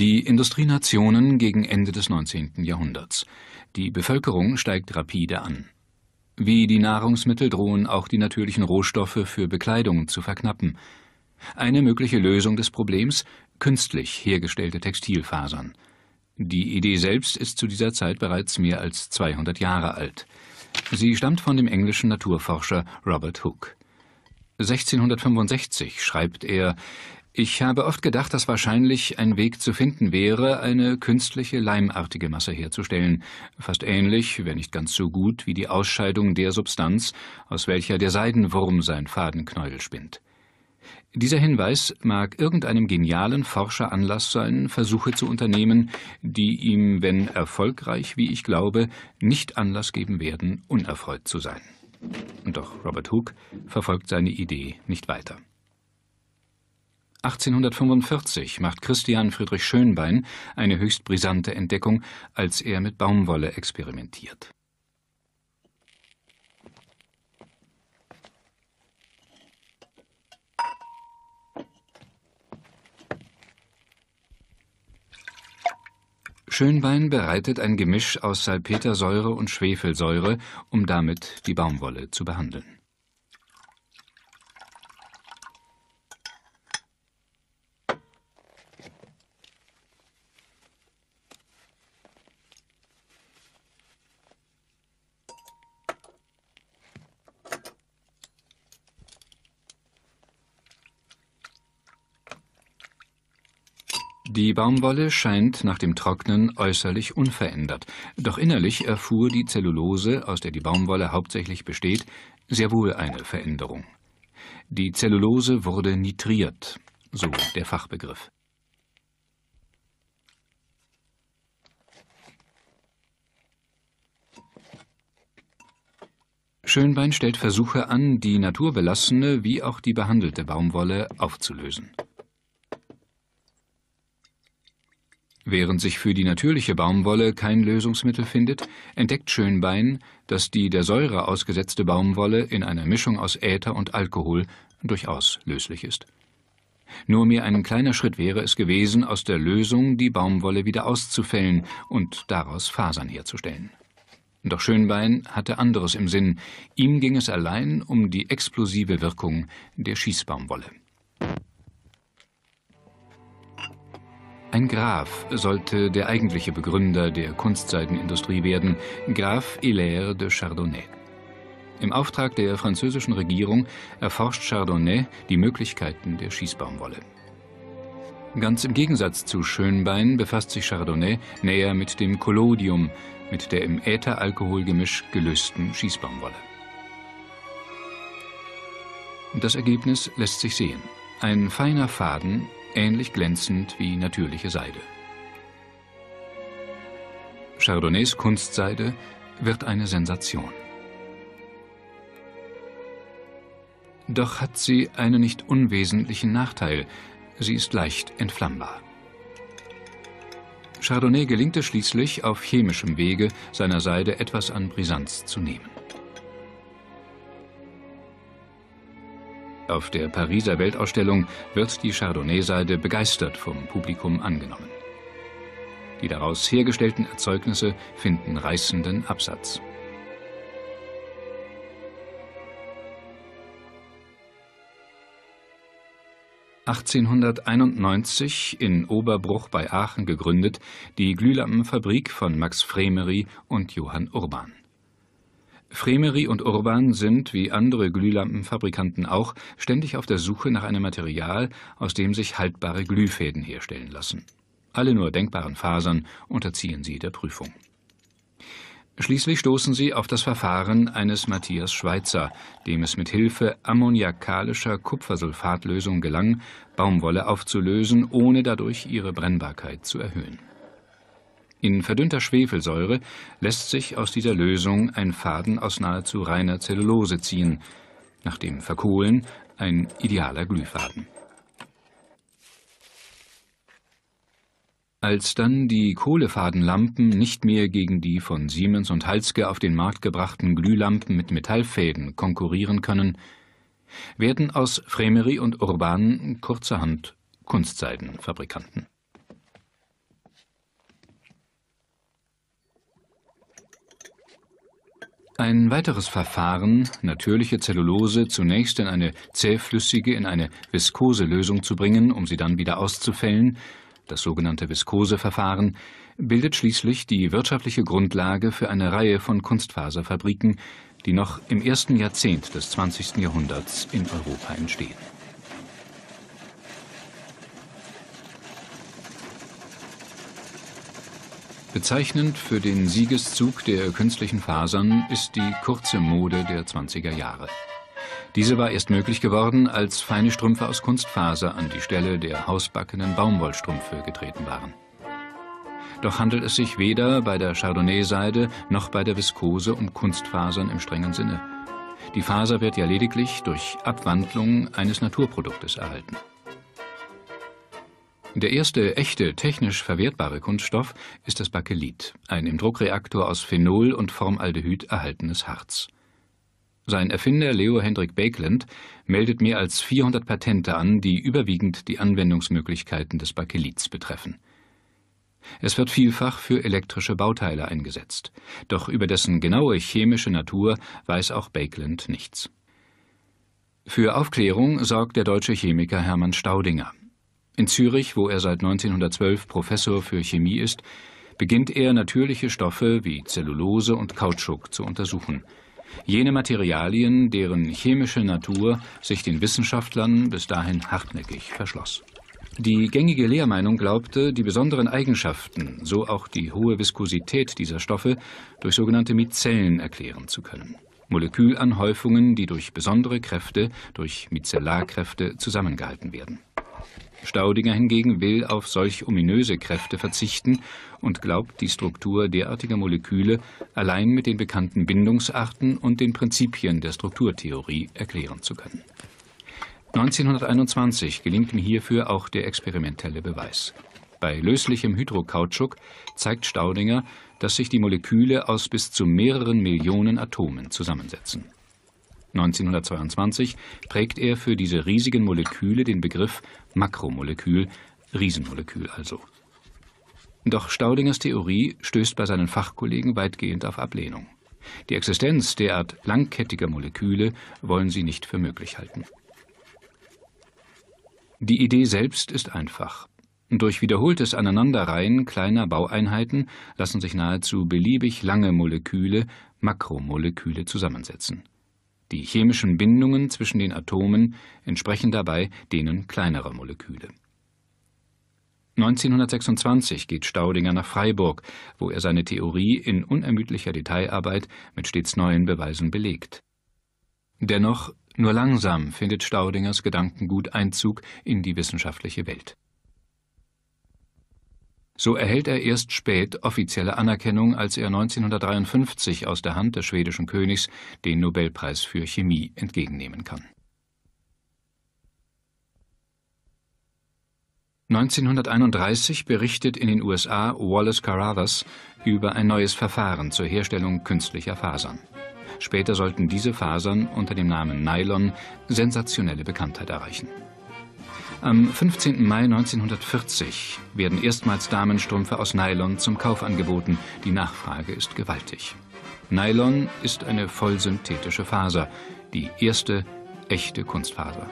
Die Industrienationen gegen Ende des 19. Jahrhunderts. Die Bevölkerung steigt rapide an. Wie die Nahrungsmittel drohen auch die natürlichen Rohstoffe für Bekleidung zu verknappen. Eine mögliche Lösung des Problems künstlich hergestellte Textilfasern. Die Idee selbst ist zu dieser Zeit bereits mehr als 200 Jahre alt. Sie stammt von dem englischen Naturforscher Robert Hooke. 1665 schreibt er, ich habe oft gedacht, dass wahrscheinlich ein Weg zu finden wäre, eine künstliche leimartige Masse herzustellen, fast ähnlich, wenn nicht ganz so gut, wie die Ausscheidung der Substanz, aus welcher der Seidenwurm sein Fadenknäuel spinnt. Dieser Hinweis mag irgendeinem genialen Forscher Anlass sein, Versuche zu unternehmen, die ihm, wenn erfolgreich, wie ich glaube, nicht Anlass geben werden, unerfreut zu sein. Doch Robert Hooke verfolgt seine Idee nicht weiter. 1845 macht Christian Friedrich Schönbein eine höchst brisante Entdeckung, als er mit Baumwolle experimentiert. Schönbein bereitet ein Gemisch aus Salpetersäure und Schwefelsäure, um damit die Baumwolle zu behandeln. Die Baumwolle scheint nach dem Trocknen äußerlich unverändert, doch innerlich erfuhr die Zellulose, aus der die Baumwolle hauptsächlich besteht, sehr wohl eine Veränderung. Die Zellulose wurde nitriert, so der Fachbegriff. Schönbein stellt Versuche an, die naturbelassene wie auch die behandelte Baumwolle aufzulösen. Während sich für die natürliche Baumwolle kein Lösungsmittel findet, entdeckt Schönbein, dass die der Säure ausgesetzte Baumwolle in einer Mischung aus Äther und Alkohol durchaus löslich ist. Nur mehr ein kleiner Schritt wäre es gewesen, aus der Lösung die Baumwolle wieder auszufällen und daraus Fasern herzustellen. Doch Schönbein hatte anderes im Sinn. Ihm ging es allein um die explosive Wirkung der Schießbaumwolle. Ein Graf sollte der eigentliche Begründer der Kunstseidenindustrie werden, Graf Hilaire de Chardonnay. Im Auftrag der französischen Regierung erforscht Chardonnay die Möglichkeiten der Schießbaumwolle. Ganz im Gegensatz zu Schönbein befasst sich Chardonnay näher mit dem Collodium, mit der im Äther-Alkohol-Gemisch gelösten Schießbaumwolle. Das Ergebnis lässt sich sehen. Ein feiner Faden ähnlich glänzend wie natürliche Seide. Chardonnays Kunstseide wird eine Sensation. Doch hat sie einen nicht unwesentlichen Nachteil. Sie ist leicht entflammbar. Chardonnay gelingt es schließlich, auf chemischem Wege seiner Seide etwas an Brisanz zu nehmen. Auf der Pariser Weltausstellung wird die Chardonnay-Seide begeistert vom Publikum angenommen. Die daraus hergestellten Erzeugnisse finden reißenden Absatz. (1891) in Oberbruch bei Aachen gegründet, die Glühlampenfabrik von Max Fremery und Johann Urban Fremery und Urban sind, wie andere Glühlampenfabrikanten auch, ständig auf der Suche nach einem Material, aus dem sich haltbare Glühfäden herstellen lassen. Alle nur denkbaren Fasern unterziehen sie der Prüfung. Schließlich stoßen sie auf das Verfahren eines Matthias Schweitzer, dem es mit Hilfe ammoniakalischer Kupfersulfatlösung gelang, Baumwolle aufzulösen, ohne dadurch ihre Brennbarkeit zu erhöhen in verdünnter Schwefelsäure lässt sich aus dieser Lösung ein Faden aus nahezu reiner Zellulose ziehen, nach dem Verkohlen ein idealer Glühfaden. Als dann die Kohlefadenlampen nicht mehr gegen die von Siemens und Halske auf den Markt gebrachten Glühlampen mit Metallfäden konkurrieren können, werden aus Fremery und Urban kurzerhand Kunstseidenfabrikanten. Ein weiteres Verfahren, natürliche Zellulose zunächst in eine zähflüssige, in eine Viskoselösung zu bringen, um sie dann wieder auszufällen, das sogenannte Viskoseverfahren, bildet schließlich die wirtschaftliche Grundlage für eine Reihe von Kunstfaserfabriken, die noch im ersten Jahrzehnt des 20. Jahrhunderts in Europa entstehen. Bezeichnend für den Siegeszug der künstlichen Fasern ist die kurze Mode der 20er Jahre. Diese war erst möglich geworden, als feine Strümpfe aus Kunstfaser an die Stelle der hausbackenen Baumwollstrümpfe getreten waren. Doch handelt es sich weder bei der Chardonnay-Seide noch bei der Viskose um Kunstfasern im strengen Sinne. Die Faser wird ja lediglich durch Abwandlung eines Naturproduktes erhalten. Der erste echte technisch verwertbare Kunststoff ist das Bakelit, ein im Druckreaktor aus Phenol und Formaldehyd erhaltenes Harz. Sein Erfinder Leo Hendrik Bakeland meldet mehr als 400 Patente an, die überwiegend die Anwendungsmöglichkeiten des Bakelits betreffen. Es wird vielfach für elektrische Bauteile eingesetzt, doch über dessen genaue chemische Natur weiß auch Bakeland nichts. Für Aufklärung sorgt der deutsche Chemiker Hermann Staudinger. In Zürich, wo er seit 1912 Professor für Chemie ist, beginnt er natürliche Stoffe wie Zellulose und Kautschuk zu untersuchen. Jene Materialien, deren chemische Natur sich den Wissenschaftlern bis dahin hartnäckig verschloss. Die gängige Lehrmeinung glaubte, die besonderen Eigenschaften, so auch die hohe Viskosität dieser Stoffe, durch sogenannte Mizellen erklären zu können. Molekülanhäufungen, die durch besondere Kräfte, durch Mizellarkräfte zusammengehalten werden. Staudinger hingegen will auf solch ominöse Kräfte verzichten und glaubt, die Struktur derartiger Moleküle allein mit den bekannten Bindungsarten und den Prinzipien der Strukturtheorie erklären zu können. 1921 gelingt ihm hierfür auch der experimentelle Beweis. Bei löslichem Hydrokautschuk zeigt Staudinger, dass sich die Moleküle aus bis zu mehreren Millionen Atomen zusammensetzen. 1922 prägt er für diese riesigen Moleküle den Begriff Makromolekül, Riesenmolekül also. Doch Staudingers Theorie stößt bei seinen Fachkollegen weitgehend auf Ablehnung. Die Existenz derart langkettiger Moleküle wollen sie nicht für möglich halten. Die Idee selbst ist einfach. Durch wiederholtes Aneinanderreihen kleiner Baueinheiten lassen sich nahezu beliebig lange Moleküle, Makromoleküle zusammensetzen. Die chemischen Bindungen zwischen den Atomen entsprechen dabei denen kleinerer Moleküle. 1926 geht Staudinger nach Freiburg, wo er seine Theorie in unermüdlicher Detailarbeit mit stets neuen Beweisen belegt. Dennoch, nur langsam findet Staudingers Gedankengut Einzug in die wissenschaftliche Welt. So erhält er erst spät offizielle Anerkennung, als er 1953 aus der Hand des schwedischen Königs den Nobelpreis für Chemie entgegennehmen kann. 1931 berichtet in den USA Wallace Carruthers über ein neues Verfahren zur Herstellung künstlicher Fasern. Später sollten diese Fasern unter dem Namen Nylon sensationelle Bekanntheit erreichen. Am 15. Mai 1940 werden erstmals Damenstrümpfe aus Nylon zum Kauf angeboten. Die Nachfrage ist gewaltig. Nylon ist eine vollsynthetische Faser, die erste echte Kunstfaser.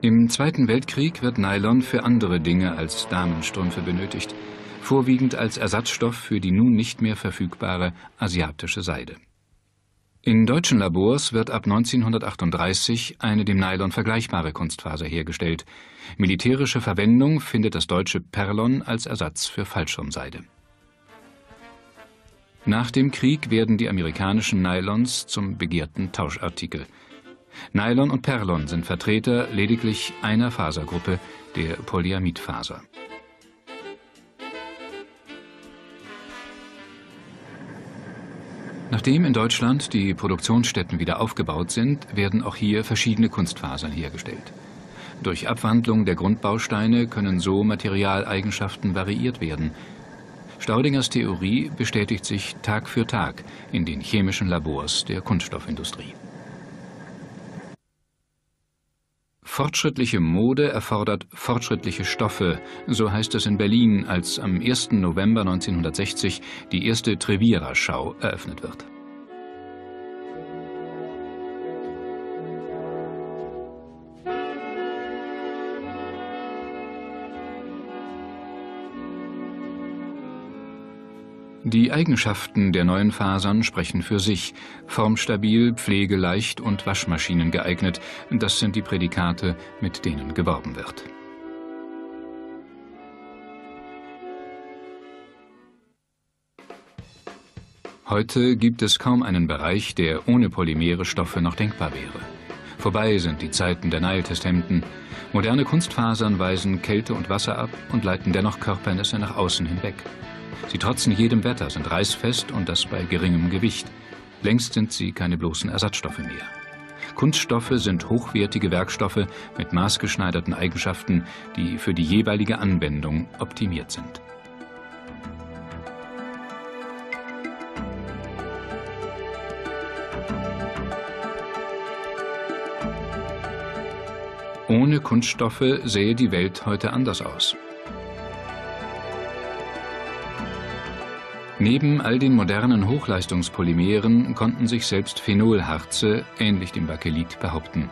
Im Zweiten Weltkrieg wird Nylon für andere Dinge als Damenstrümpfe benötigt vorwiegend als Ersatzstoff für die nun nicht mehr verfügbare asiatische Seide. In deutschen Labors wird ab 1938 eine dem Nylon vergleichbare Kunstfaser hergestellt. Militärische Verwendung findet das deutsche Perlon als Ersatz für Fallschirmseide. Nach dem Krieg werden die amerikanischen Nylons zum begehrten Tauschartikel. Nylon und Perlon sind Vertreter lediglich einer Fasergruppe, der Polyamidfaser. Nachdem in Deutschland die Produktionsstätten wieder aufgebaut sind, werden auch hier verschiedene Kunstfasern hergestellt. Durch Abwandlung der Grundbausteine können so Materialeigenschaften variiert werden. Staudingers Theorie bestätigt sich Tag für Tag in den chemischen Labors der Kunststoffindustrie. Fortschrittliche Mode erfordert fortschrittliche Stoffe, so heißt es in Berlin, als am 1. November 1960 die erste Trevira-Schau eröffnet wird. Die Eigenschaften der neuen Fasern sprechen für sich. Formstabil, pflegeleicht und Waschmaschinen geeignet, das sind die Prädikate, mit denen geworben wird. Heute gibt es kaum einen Bereich, der ohne polymere Stoffe noch denkbar wäre. Vorbei sind die Zeiten der Nile-Testhemden. Moderne Kunstfasern weisen Kälte und Wasser ab und leiten dennoch Körpernisse nach außen hinweg. Sie trotzen jedem Wetter, sind reißfest und das bei geringem Gewicht. Längst sind sie keine bloßen Ersatzstoffe mehr. Kunststoffe sind hochwertige Werkstoffe mit maßgeschneiderten Eigenschaften, die für die jeweilige Anwendung optimiert sind. Ohne Kunststoffe sähe die Welt heute anders aus. Neben all den modernen Hochleistungspolymeren konnten sich selbst Phenolharze, ähnlich dem Bakelit, behaupten.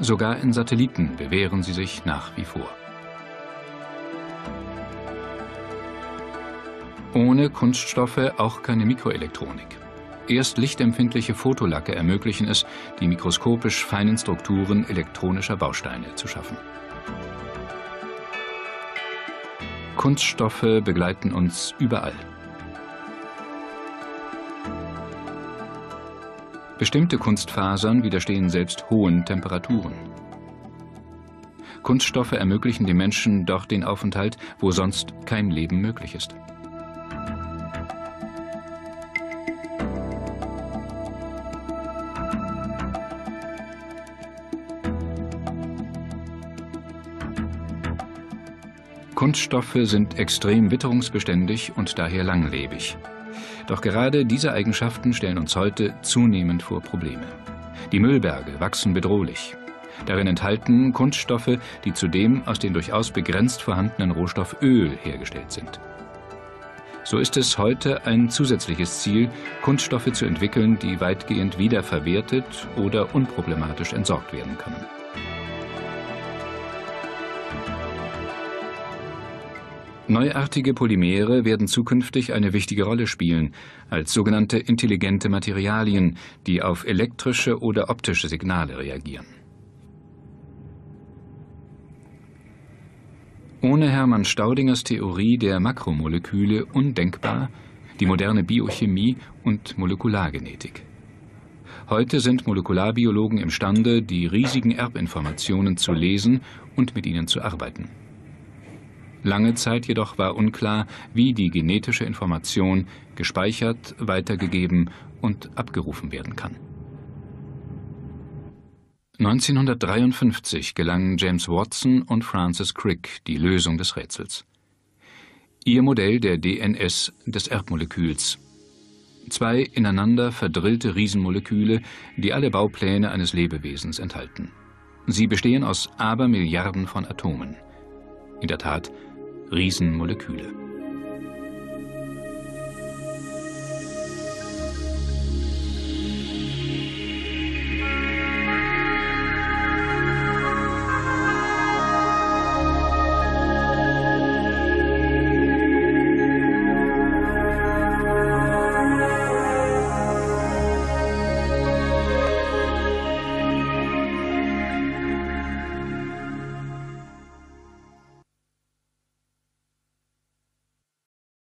Sogar in Satelliten bewähren sie sich nach wie vor. Ohne Kunststoffe auch keine Mikroelektronik. Erst lichtempfindliche Fotolacke ermöglichen es, die mikroskopisch feinen Strukturen elektronischer Bausteine zu schaffen. Kunststoffe begleiten uns überall. Bestimmte Kunstfasern widerstehen selbst hohen Temperaturen. Kunststoffe ermöglichen den Menschen dort den Aufenthalt, wo sonst kein Leben möglich ist. Kunststoffe sind extrem witterungsbeständig und daher langlebig. Doch gerade diese Eigenschaften stellen uns heute zunehmend vor Probleme. Die Müllberge wachsen bedrohlich. Darin enthalten Kunststoffe, die zudem aus dem durchaus begrenzt vorhandenen Rohstoff Öl hergestellt sind. So ist es heute ein zusätzliches Ziel, Kunststoffe zu entwickeln, die weitgehend wiederverwertet oder unproblematisch entsorgt werden können. Neuartige Polymere werden zukünftig eine wichtige Rolle spielen, als sogenannte intelligente Materialien, die auf elektrische oder optische Signale reagieren. Ohne Hermann Staudingers Theorie der Makromoleküle undenkbar die moderne Biochemie und Molekulargenetik. Heute sind Molekularbiologen imstande, die riesigen Erbinformationen zu lesen und mit ihnen zu arbeiten. Lange Zeit jedoch war unklar, wie die genetische Information gespeichert, weitergegeben und abgerufen werden kann. 1953 gelang James Watson und Francis Crick die Lösung des Rätsels. Ihr Modell der DNS des Erbmoleküls. Zwei ineinander verdrillte Riesenmoleküle, die alle Baupläne eines Lebewesens enthalten. Sie bestehen aus Abermilliarden von Atomen. In der Tat Riesenmoleküle.